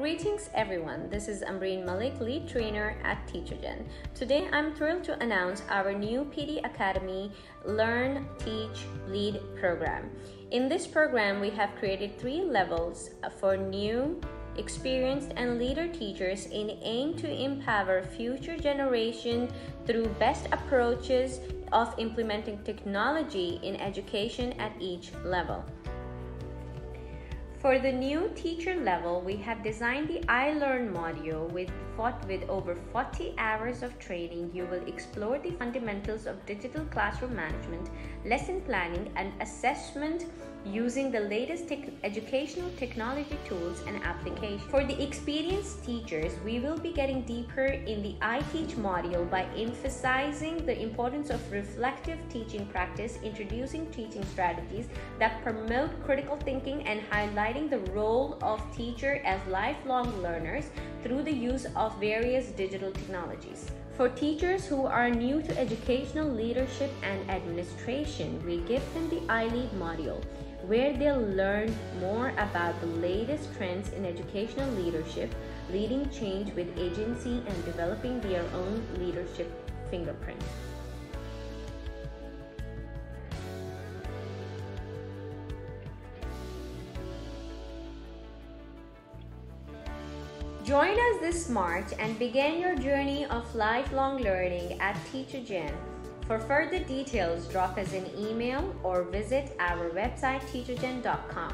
Greetings everyone, this is Amreen Malik, lead trainer at Teach-O-Gen. Today I'm thrilled to announce our new PD Academy Learn, Teach, Lead program. In this program, we have created three levels for new, experienced, and leader teachers in aim to empower future generation through best approaches of implementing technology in education at each level. For the new teacher level, we have designed the iLearn module with, with over 40 hours of training. You will explore the fundamentals of digital classroom management, lesson planning, and assessment using the latest educational technology tools and applications. For the experienced teachers, we will be getting deeper in the I Teach module by emphasizing the importance of reflective teaching practice, introducing teaching strategies that promote critical thinking and highlighting the role of teacher as lifelong learners through the use of various digital technologies. For teachers who are new to educational leadership and administration, we give them the iLead module where they'll learn more about the latest trends in educational leadership, leading change with agency, and developing their own leadership fingerprint. Join us this March and begin your journey of lifelong learning at Teach-O-Gen for further details, drop us an email or visit our website teach-o-gen.com.